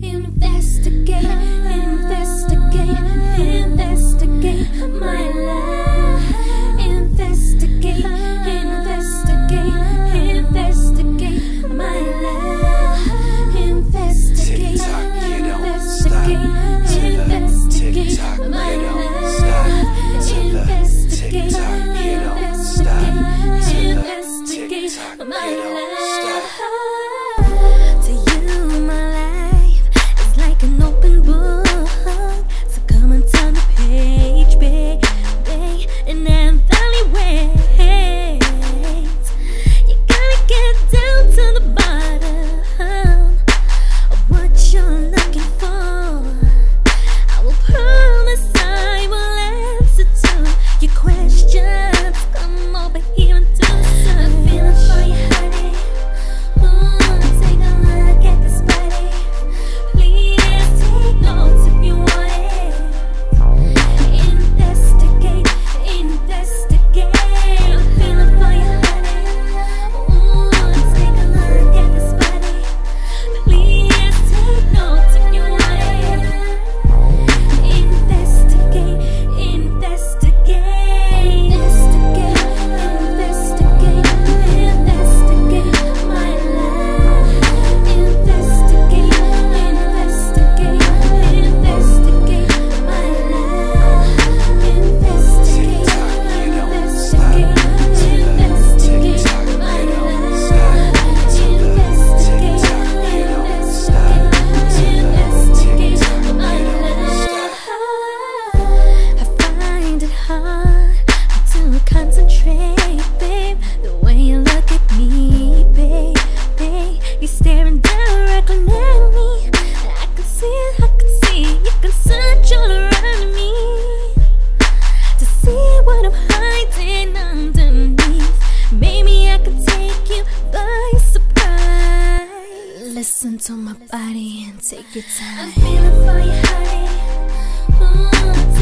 Investigate, investigate, investigate my life. Investigate, investigate, investigate my life. Investigate, Tick-tock, you don't stop. investigate, investigate my don't life. stop. Investigate, tick-tock, you don't stop. To the investigate my life. To concentrate, babe. The way you look at me, babe, babe. You're staring directly at me. I can see it, I can see. You can search all around me to see what I'm hiding underneath. Maybe I can take you by surprise. Listen to my body and take your time. I'm feeling for you, honey. Mm.